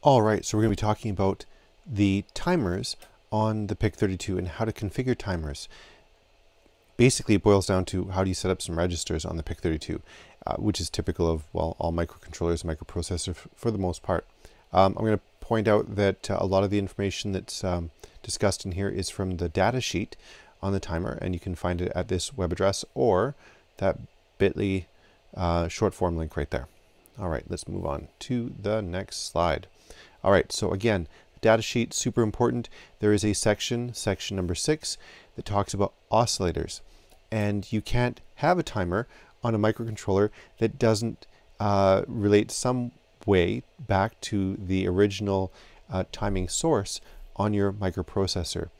All right, so we're going to be talking about the timers on the PIC32 and how to configure timers. Basically, it boils down to how do you set up some registers on the PIC32, uh, which is typical of, well, all microcontrollers and microprocessors for the most part. Um, I'm going to point out that uh, a lot of the information that's um, discussed in here is from the data sheet on the timer, and you can find it at this web address or that bit.ly uh, short form link right there. All right, let's move on to the next slide. All right, so again, data sheet, super important. There is a section, section number six, that talks about oscillators. And you can't have a timer on a microcontroller that doesn't uh, relate some way back to the original uh, timing source on your microprocessor.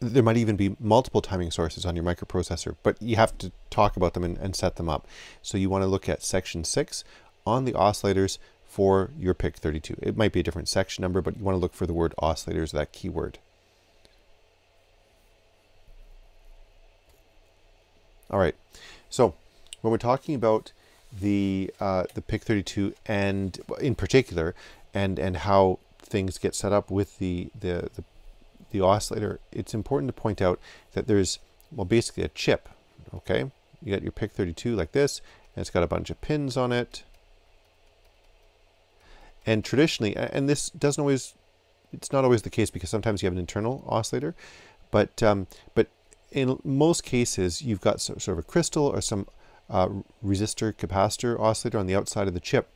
There might even be multiple timing sources on your microprocessor, but you have to talk about them and, and set them up. So you want to look at section 6 on the oscillators for your PIC32. It might be a different section number, but you want to look for the word oscillators, that keyword. All right, so when we're talking about the uh, the PIC32 and in particular, and and how things get set up with the, the the the oscillator, it's important to point out that there's well basically a chip. Okay, you got your PIC32 like this, and it's got a bunch of pins on it. And traditionally, and this doesn't always, it's not always the case because sometimes you have an internal oscillator, but um, but in most cases you've got sort of a crystal or some uh, resistor capacitor oscillator on the outside of the chip,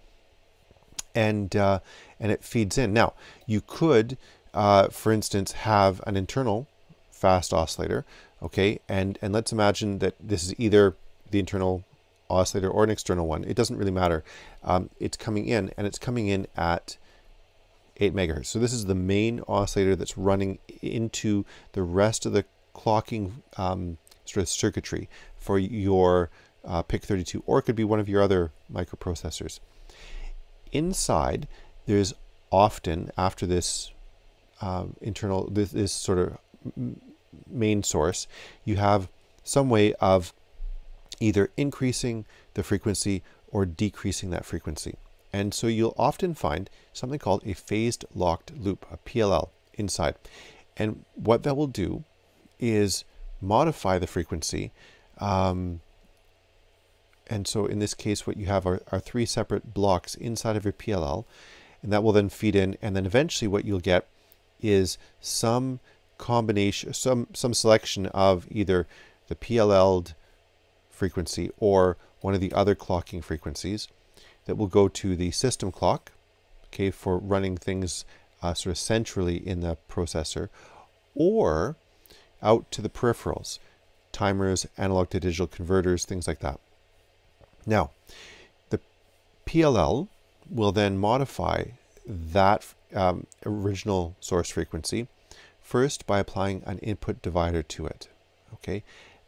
and uh, and it feeds in. Now you could, uh, for instance, have an internal fast oscillator, okay, and and let's imagine that this is either the internal oscillator or an external one. It doesn't really matter. Um, it's coming in and it's coming in at 8 megahertz. So this is the main oscillator that's running into the rest of the clocking um, sort of circuitry for your uh, PIC32 or it could be one of your other microprocessors. Inside there's often after this uh, internal this, this sort of main source you have some way of either increasing the frequency or decreasing that frequency. And so you'll often find something called a phased locked loop, a PLL, inside. And what that will do is modify the frequency. Um, and so in this case, what you have are, are three separate blocks inside of your PLL, and that will then feed in. And then eventually what you'll get is some combination, some, some selection of either the PLL'd frequency or one of the other clocking frequencies that will go to the system clock, okay, for running things uh, sort of centrally in the processor, or out to the peripherals, timers, analog to digital converters, things like that. Now, the PLL will then modify that um, original source frequency first by applying an input divider to it. Okay,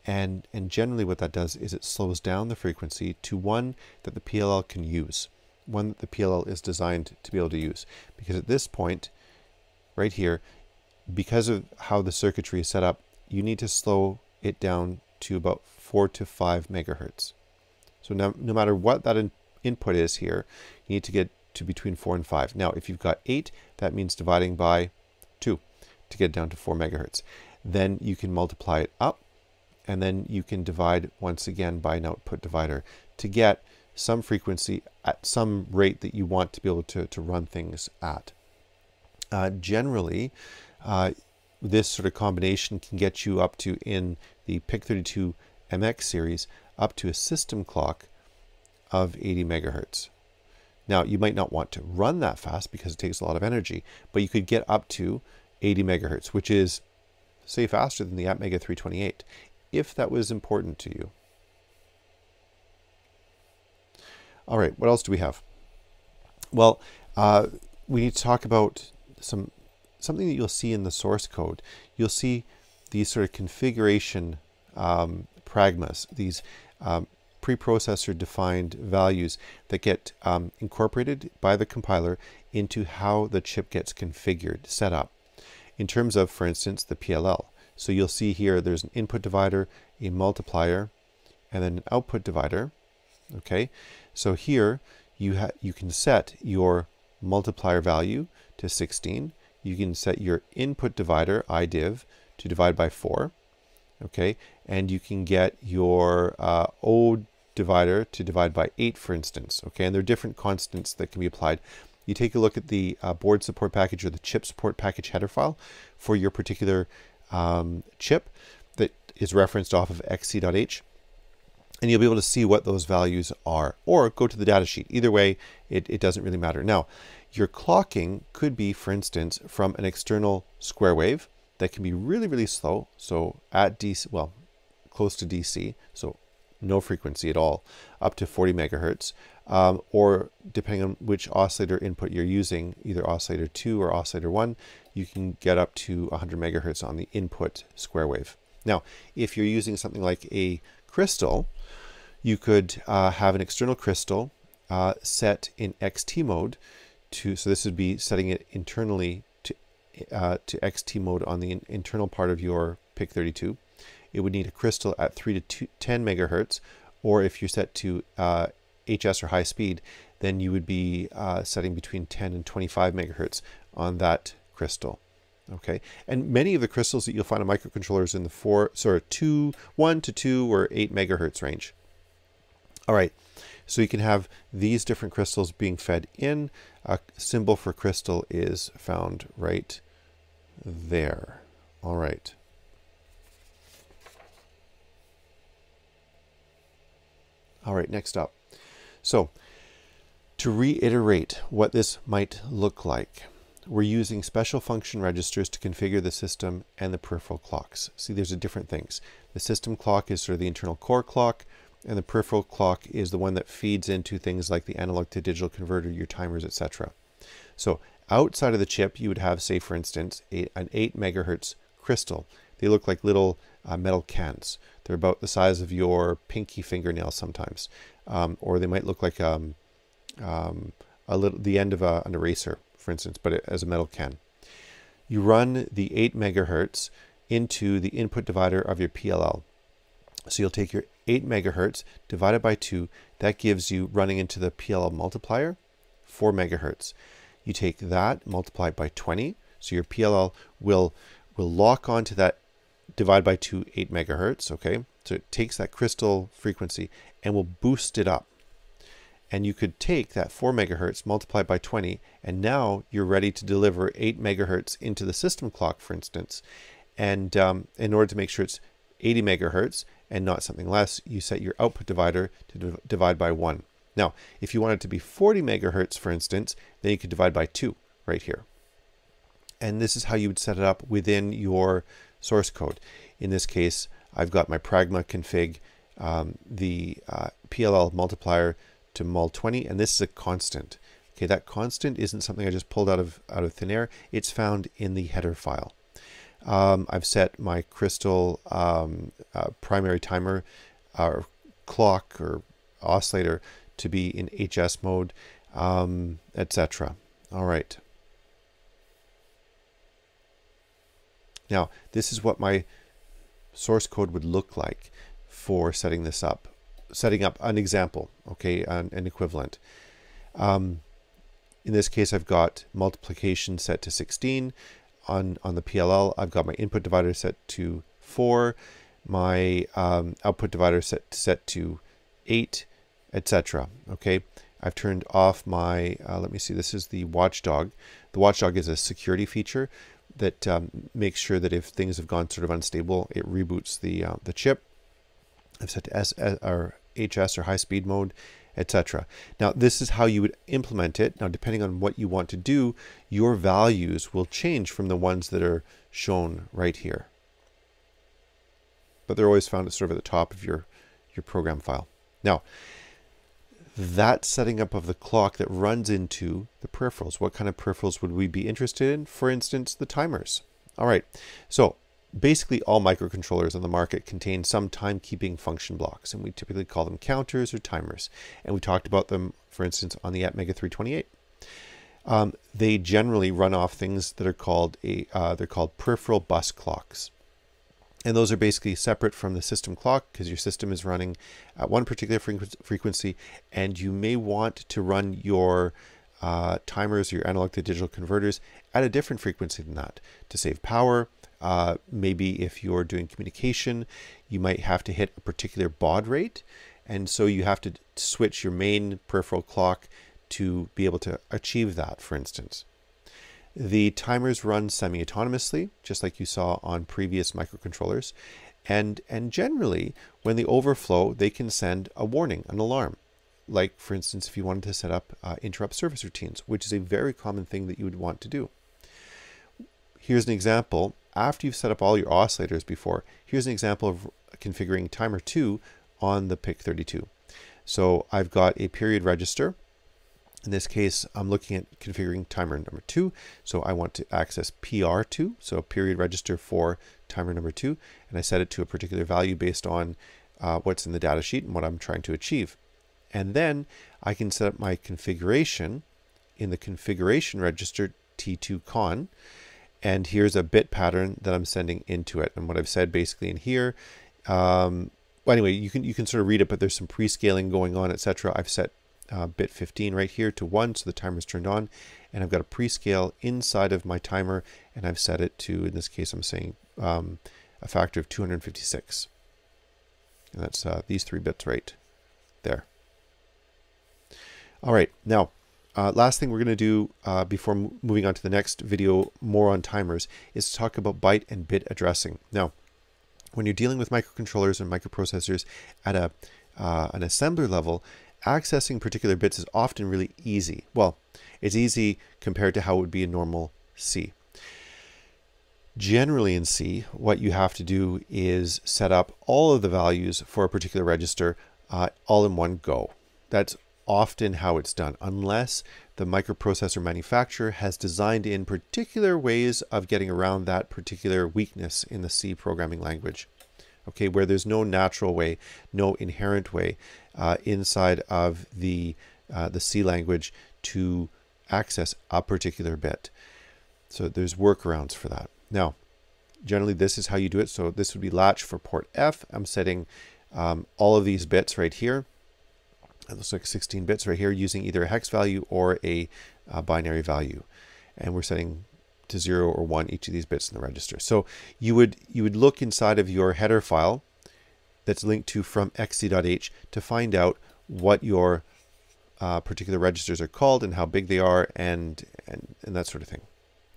and, and generally what that does is it slows down the frequency to one that the PLL can use, one that the PLL is designed to be able to use. Because at this point, right here, because of how the circuitry is set up, you need to slow it down to about 4 to 5 megahertz. So no, no matter what that in, input is here, you need to get to between 4 and 5. Now, if you've got 8, that means dividing by 2 to get down to 4 megahertz. Then you can multiply it up and then you can divide once again by an output divider to get some frequency at some rate that you want to be able to, to run things at. Uh, generally, uh, this sort of combination can get you up to, in the PIC32 MX series, up to a system clock of 80 megahertz. Now, you might not want to run that fast because it takes a lot of energy, but you could get up to 80 megahertz, which is, say, faster than the Atmega 328 if that was important to you. All right, what else do we have? Well, uh, we need to talk about some something that you'll see in the source code. You'll see these sort of configuration um, pragmas, these um, preprocessor defined values that get um, incorporated by the compiler into how the chip gets configured, set up. In terms of, for instance, the PLL. So you'll see here there's an input divider, a multiplier, and then an output divider. Okay, so here you you can set your multiplier value to 16. You can set your input divider, idiv, to divide by 4. Okay, and you can get your uh, O divider to divide by 8, for instance. Okay, and there are different constants that can be applied. You take a look at the uh, board support package or the chip support package header file for your particular um, chip that is referenced off of xc.h and you'll be able to see what those values are or go to the data sheet. Either way, it, it doesn't really matter. Now, your clocking could be, for instance, from an external square wave that can be really, really slow. So at DC, well, close to DC, so no frequency at all, up to 40 megahertz, um, or depending on which oscillator input you're using, either oscillator 2 or oscillator 1, you can get up to 100 megahertz on the input square wave. Now, if you're using something like a crystal, you could uh, have an external crystal uh, set in XT mode to, so this would be setting it internally to, uh, to XT mode on the in internal part of your PIC32. It would need a crystal at 3 to two, 10 megahertz, or if you're set to HS uh, or high speed, then you would be uh, setting between 10 and 25 megahertz on that crystal. Okay, and many of the crystals that you'll find on microcontrollers in the four, sort of two, one to two or eight megahertz range. All right, so you can have these different crystals being fed in. A symbol for crystal is found right there. All right. All right, next up. So to reiterate what this might look like, we're using special function registers to configure the system and the peripheral clocks. See, there's a different things. The system clock is sort of the internal core clock and the peripheral clock is the one that feeds into things like the analog to digital converter, your timers, etc. So outside of the chip, you would have, say, for instance, a, an 8 megahertz crystal. They look like little uh, metal cans. They're about the size of your pinky fingernail sometimes, um, or they might look like um, um, a little the end of a, an eraser, for instance, but as a metal can. You run the 8 megahertz into the input divider of your PLL. So you'll take your 8 megahertz divided by 2. That gives you, running into the PLL multiplier, 4 megahertz. You take that, multiply by 20. So your PLL will, will lock onto that divide by 2, 8 megahertz. Okay, so it takes that crystal frequency and will boost it up. And you could take that 4 megahertz, multiply by 20, and now you're ready to deliver 8 megahertz into the system clock, for instance. And um, in order to make sure it's 80 megahertz and not something less, you set your output divider to div divide by 1. Now, if you want it to be 40 megahertz, for instance, then you could divide by 2 right here. And this is how you would set it up within your source code. In this case, I've got my Pragma config, um, the uh, PLL multiplier to mul20, and this is a constant. Okay, that constant isn't something I just pulled out of out of thin air. It's found in the header file. Um, I've set my crystal um, uh, primary timer or clock or oscillator to be in HS mode, um, etc. All right. Now, this is what my source code would look like for setting this up, setting up an example, okay, an, an equivalent. Um, in this case, I've got multiplication set to 16 on, on the PLL, I've got my input divider set to 4, my um, output divider set, set to 8, etc. Okay, I've turned off my, uh, let me see, this is the watchdog. The watchdog is a security feature that um, makes sure that if things have gone sort of unstable, it reboots the, uh, the chip. I've set to S, S or HS or high speed mode etc. Now, this is how you would implement it. Now, depending on what you want to do, your values will change from the ones that are shown right here. But they're always found at sort of at the top of your, your program file. Now, that setting up of the clock that runs into the peripherals. What kind of peripherals would we be interested in? For instance, the timers. All right, so basically all microcontrollers on the market contain some timekeeping function blocks, and we typically call them counters or timers. And we talked about them, for instance, on the Atmega 328. Um, they generally run off things that are called a uh, they're called peripheral bus clocks. And those are basically separate from the system clock because your system is running at one particular frequency and you may want to run your uh, timers, your analog to digital converters at a different frequency than that to save power. Uh, maybe if you're doing communication, you might have to hit a particular baud rate. And so you have to switch your main peripheral clock to be able to achieve that, for instance. The timers run semi-autonomously, just like you saw on previous microcontrollers. And, and generally, when they overflow, they can send a warning, an alarm. Like, for instance, if you wanted to set up uh, interrupt service routines, which is a very common thing that you would want to do. Here's an example. After you've set up all your oscillators before, here's an example of configuring timer 2 on the PIC32. So I've got a period register in this case, I'm looking at configuring timer number two. So I want to access PR2, so period register for timer number two, and I set it to a particular value based on uh, what's in the data sheet and what I'm trying to achieve. And then I can set up my configuration in the configuration register T2con. And here's a bit pattern that I'm sending into it. And what I've said basically in here, um, well, anyway, you can you can sort of read it, but there's some pre-scaling going on, etc. I've set uh, bit 15 right here to 1, so the timer's turned on. And I've got a prescale inside of my timer, and I've set it to, in this case, I'm saying um, a factor of 256. And that's uh, these three bits right there. All right, now, uh, last thing we're going to do uh, before moving on to the next video, more on timers, is to talk about byte and bit addressing. Now, when you're dealing with microcontrollers and microprocessors at a uh, an assembler level, accessing particular bits is often really easy. Well, it's easy compared to how it would be in normal C. Generally in C, what you have to do is set up all of the values for a particular register uh, all in one go. That's often how it's done, unless the microprocessor manufacturer has designed in particular ways of getting around that particular weakness in the C programming language okay, where there's no natural way, no inherent way uh, inside of the, uh, the C language to access a particular bit. So there's workarounds for that. Now, generally this is how you do it. So this would be latch for port F. I'm setting um, all of these bits right here. It looks like 16 bits right here using either a hex value or a, a binary value. And we're setting to 0 or 1 each of these bits in the register. So you would you would look inside of your header file that's linked to from xc.h to find out what your uh, particular registers are called and how big they are and, and, and that sort of thing.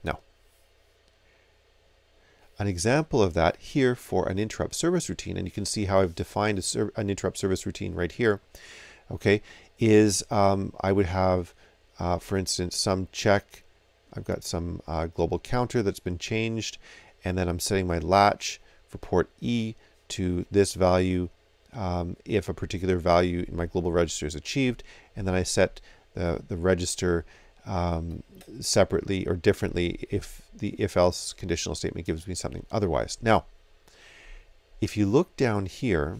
Now, an example of that here for an interrupt service routine, and you can see how I've defined an interrupt service routine right here, okay, is um, I would have, uh, for instance, some check I've got some uh, global counter that's been changed, and then I'm setting my latch for port E to this value um, if a particular value in my global register is achieved, and then I set the, the register um, separately or differently if the if-else conditional statement gives me something otherwise. Now, if you look down here,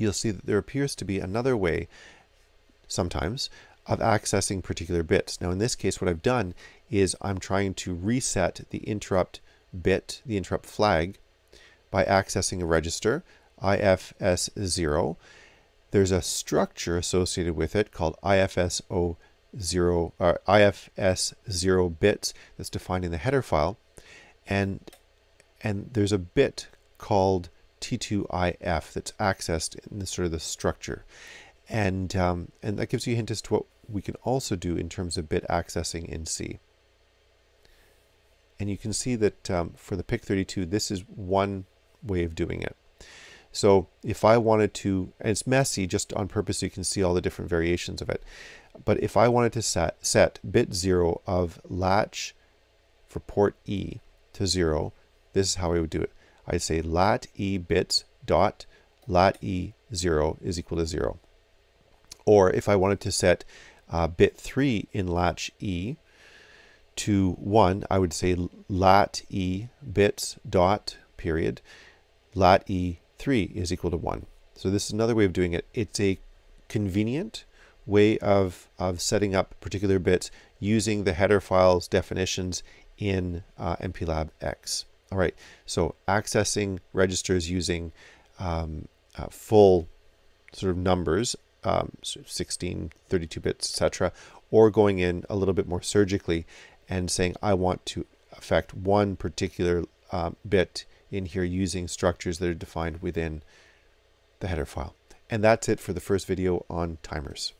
you'll see that there appears to be another way sometimes of accessing particular bits. Now in this case, what I've done is I'm trying to reset the interrupt bit, the interrupt flag, by accessing a register, IFS0. There's a structure associated with it called IFS0 zero or IFS zero bits that's defined in the header file, and and there's a bit called T2IF that's accessed in the sort of the structure, and um, and that gives you a hint as to what we can also do in terms of bit accessing in C. And you can see that um, for the PIC32, this is one way of doing it. So if I wanted to, and it's messy just on purpose so you can see all the different variations of it. But if I wanted to set, set bit 0 of latch for port E to 0, this is how I would do it. I'd say lat E bits dot lat E 0 is equal to 0. Or if I wanted to set uh, bit 3 in latch E to 1, I would say lat E bits dot period lat E3 is equal to 1. So this is another way of doing it. It's a convenient way of, of setting up particular bits using the header files definitions in uh, MPLAB X. All right, so accessing registers using um, uh, full sort of numbers um, 16, 32 bits, etc., or going in a little bit more surgically and saying, I want to affect one particular um, bit in here using structures that are defined within the header file. And that's it for the first video on timers.